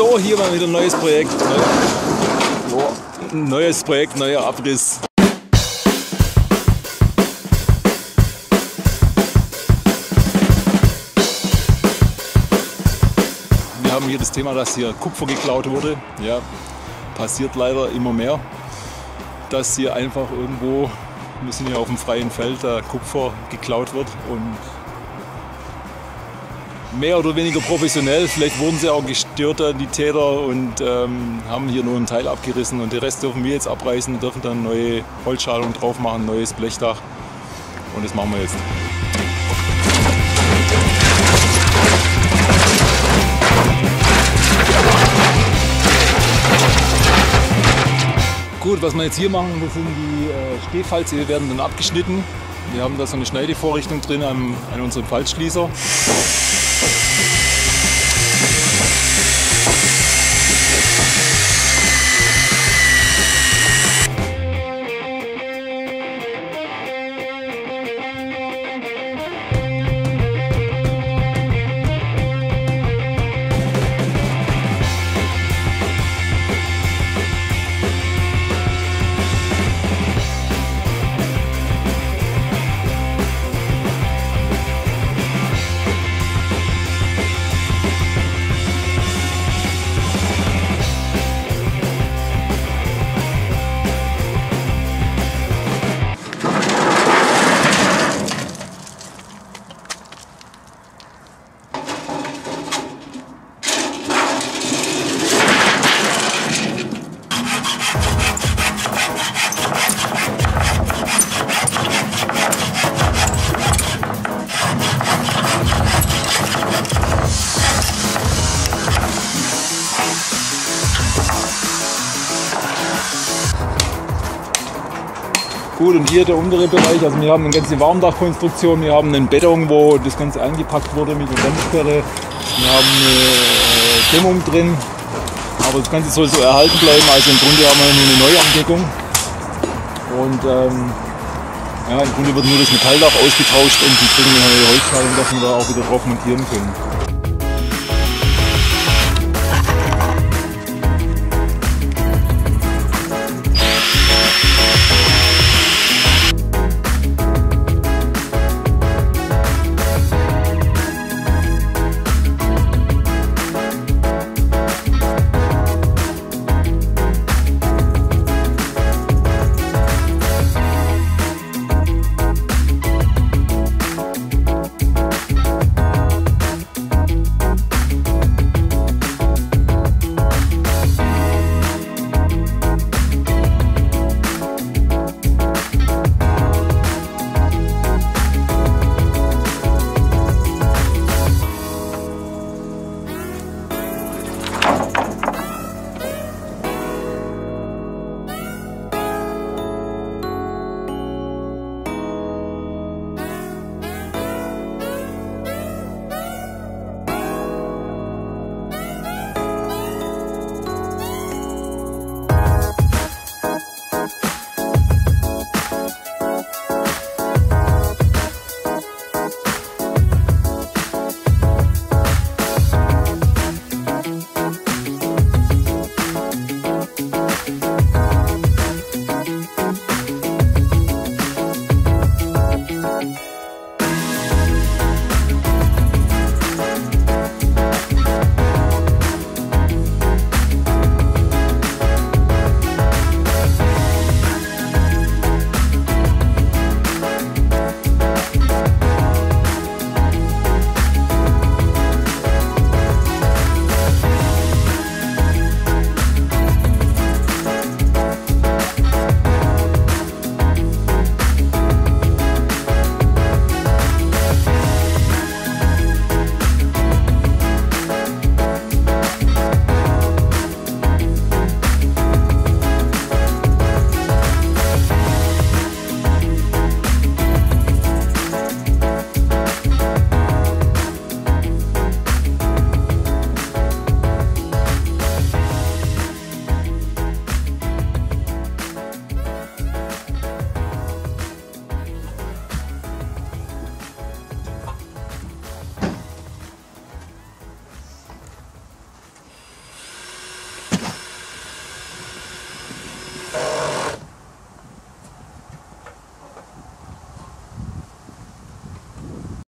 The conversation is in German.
So, hier mal wieder ein neues Projekt. Oh, neues Projekt, neuer Abriss. Wir haben hier das Thema, dass hier Kupfer geklaut wurde. Ja, passiert leider immer mehr, dass hier einfach irgendwo, wir sind hier auf dem freien Feld, da Kupfer geklaut wird und mehr oder weniger professionell. Vielleicht wurden sie auch gestört, die Täter, und ähm, haben hier nur einen Teil abgerissen. Und den Rest dürfen wir jetzt abreißen, dürfen dann neue Holzschalung drauf machen, neues Blechdach. Und das machen wir jetzt. Gut, was wir jetzt hier machen, das sind die äh, Stehfalze, die werden dann abgeschnitten. Wir haben da so eine Schneidevorrichtung drin an, an unserem Falzschließer. Gut, und hier der untere Bereich, also wir haben eine ganze Warmdachkonstruktion, wir haben einen Beton, wo das Ganze eingepackt wurde mit der Dämmsperre, wir haben eine äh, Dämmung drin, aber das Ganze soll so erhalten bleiben, also im Grunde haben wir nur eine Neuandeckung. Und ähm, ja, im Grunde wird nur das Metalldach ausgetauscht und die kriegen eine neue Holzschalung, dass wir da auch wieder drauf montieren können.